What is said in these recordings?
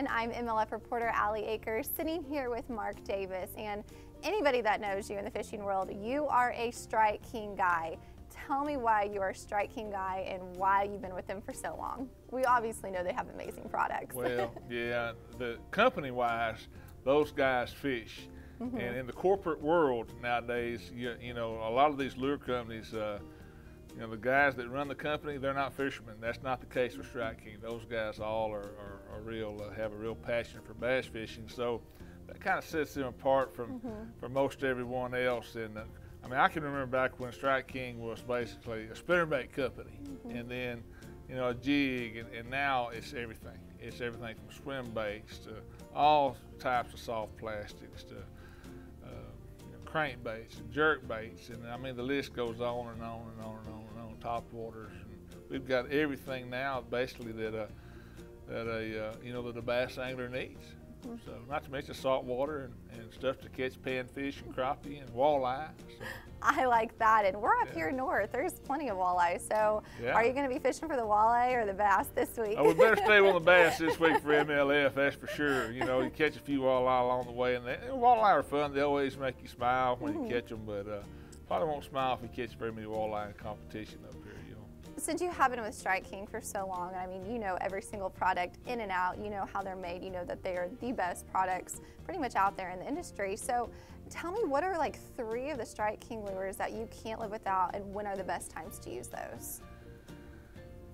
everyone. I'm MLF reporter Allie Akers sitting here with Mark Davis. And anybody that knows you in the fishing world, you are a Strike King guy. Tell me why you are a Strike King guy and why you've been with them for so long. We obviously know they have amazing products. Well, yeah, the company wise, those guys fish. Mm -hmm. And in the corporate world nowadays, you, you know, a lot of these lure companies, uh, you know, the guys that run the company, they're not fishermen. That's not the case with Strike King. Those guys all are, are, are real, uh, have a real passion for bass fishing. So that kind of sets them apart from, mm -hmm. from most everyone else. And uh, I mean, I can remember back when Strike King was basically a spinnerbait company, mm -hmm. and then you know a jig, and, and, now it's everything. It's everything from swim baits to all types of soft plastics to crankbaits and jerk baits, and I mean the list goes on and on and on and on and on. Top waters, and we've got everything now basically that a that a uh, you know that a bass angler needs. So not to mention salt water and, and stuff to catch panfish and crappie and walleye. So. I like that. And we're up yeah. here north. There's plenty of walleye. So yeah. are you going to be fishing for the walleye or the bass this week? Oh, we better stay on the bass this week for MLF, that's for sure. You know, you catch a few walleye along the way. And, they, and walleye are fun. They always make you smile when mm -hmm. you mm-hmm. catch them. But uh, probably won't smile if you catch very many walleye in competition up here. Since you have been with Strike King for so long, I mean, you know every single product in and out, you know how they're made, you know that they are the best products pretty much out there in the industry. So tell me what are like three of the Strike King lures that you can't live without and when are the best times to use those?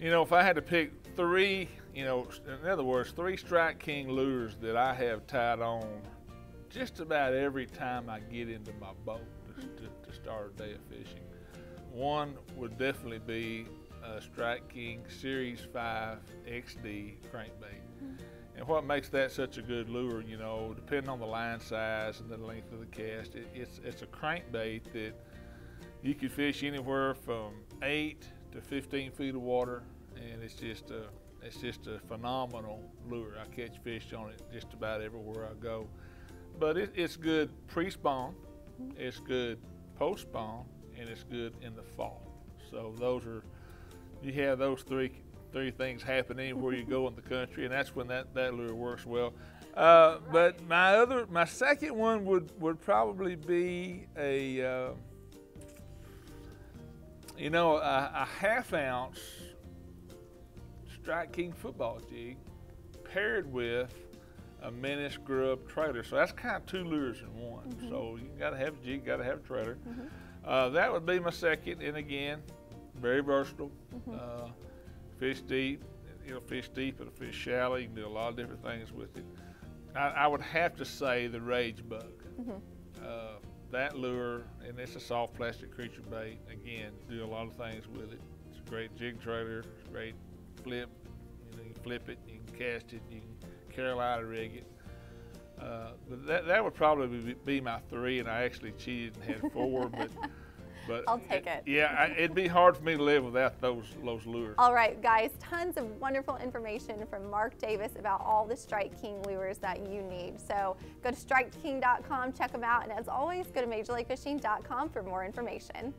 You know, if I had to pick three, you know, in other words, three Strike King lures that I have tied on just about every time I get into my boat to, to, to start a day of fishing. One would definitely be Uh, a Strike King Series 5 XD crankbait. And what makes that such a good lure, you know, depending on the line size and the length of the cast, it, it's, it's a crankbait that you could fish anywhere from 8 to 15 feet of water, and it's just a, it's just a phenomenal lure. I catch fish on it just about everywhere I go. But it, it's good pre-spawn, it's good post-spawn, and it's good in the fall. So those are, you have those three three things happen anywhere you go in the country, and that's when that, that lure works well. Uh, but my other, my second one would, would probably be a, uh, you know, a, a, half ounce Strike King football jig paired with a Menace Grub trailer. So that's kind of two lures in one. Mm -hmm. So you got to have a jig, got to have a trailer. Mm -hmm. uh, that would be my second, and again, very versatile. Mm -hmm fish deep. It'll fish deep, it'll fish shallow. You can do a lot of different things with it. I, I would have to say the rage bug. Mm -hmm. uh, that lure, and it's a soft plastic creature bait. Again, do a lot of things with it. It's a great jig trailer. It's a great flip. You, know, you can flip it, you can cast it, you can Carolina rig it. Uh, but that, that would probably be my three, and I actually cheated and had four. but but I'll take it. Yeah, it'd be hard for me to live without those those lures. All right, guys, tons of wonderful information from Mark Davis about all the Strike King lures that you need. So go to StrikeKing.com, check them out, and as always, go to MajorLeagueFishing.com for more information.